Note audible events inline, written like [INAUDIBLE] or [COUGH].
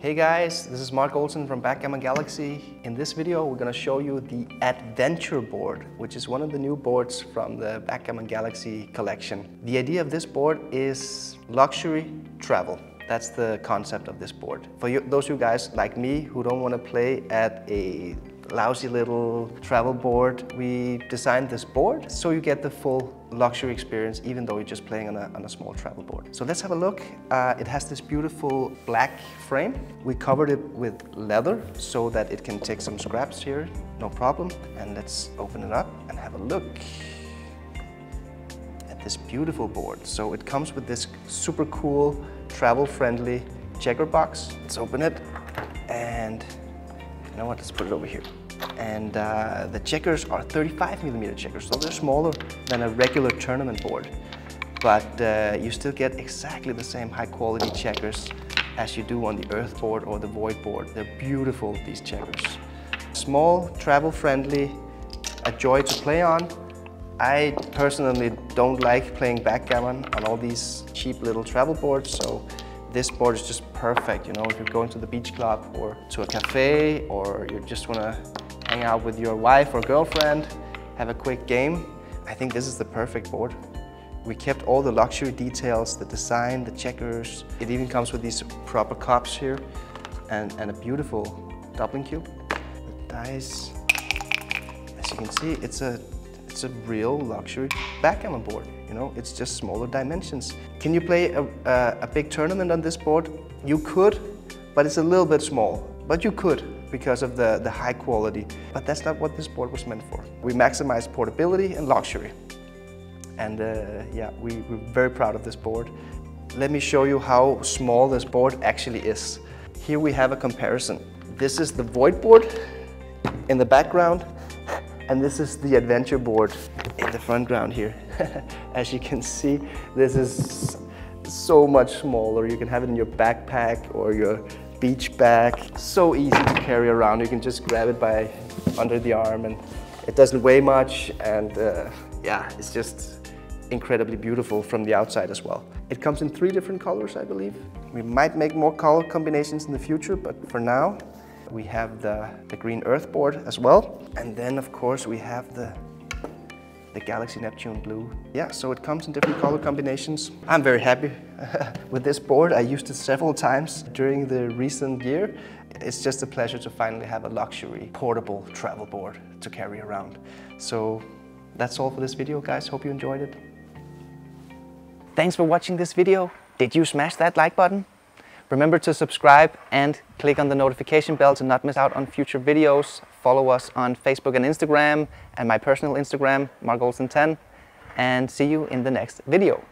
Hey guys, this is Marc Olsen from Backgammon Galaxy. In this video, we're gonna show you the Adventure board, which is one of the new boards from the Backgammon Galaxy collection. The idea of this board is luxury travel. That's the concept of this board. For you, those of you guys like me who don't want to play at a lousy little travel board, we designed this board so you get the full luxury experience even though you're just playing on a, on a small travel board. So let's have a look. Uh, it has this beautiful black frame. We covered it with leather so that it can take some scraps here, no problem. And let's open it up and have a look at this beautiful board. So it comes with this super cool travel-friendly checker box. Let's open it and you know what, let's put it over here. And uh, the checkers are 35 millimeter checkers, so they're smaller than a regular tournament board. But uh, you still get exactly the same high quality checkers as you do on the Earth board or the Void board. They're beautiful, these checkers. Small, travel friendly, a joy to play on. I personally don't like playing backgammon on all these cheap little travel boards, so this board is just perfect, you know, if you're going to the beach club or to a cafe or you just want to hang out with your wife or girlfriend, have a quick game. I think this is the perfect board. We kept all the luxury details, the design, the checkers. It even comes with these proper cups here and, and a beautiful doubling cube. The dice, as you can see, it's a it's a real luxury backgammon board. You know, it's just smaller dimensions. Can you play a, a, a, big tournament on this board? You could, but it's a little bit small. But you could because of the, the high quality. But that's not what this board was meant for. We maximize portability and luxury. And uh, yeah, we, we're very proud of this board. Let me show you how small this board actually is. Here we have a comparison. This is the Void board in the background and this is the adventure board in the front ground here. [LAUGHS] As you can see, this is so much smaller. You can have it in your backpack or your beach bag. So easy to carry around. You can just grab it by under the arm and it doesn't weigh much and uh, yeah, it's just incredibly beautiful from the outside as well. It comes in three different colors, I believe. We might make more color combinations in the future, but for now, we have the, the green earth board as well. And then of course we have the the Galaxy Neptune Blue. Yeah, so it comes in different color combinations. I'm very happy [LAUGHS] with this board. I used it several times during the recent year. It's just a pleasure to finally have a luxury portable travel board to carry around. So that's all for this video, guys. Hope you enjoyed it. Thanks for watching this video. Did you smash that like button? Remember to subscribe and click on the notification bell to not miss out on future videos. Follow us on Facebook and Instagram and my personal Instagram, markolsen10. And see you in the next video.